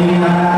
divina.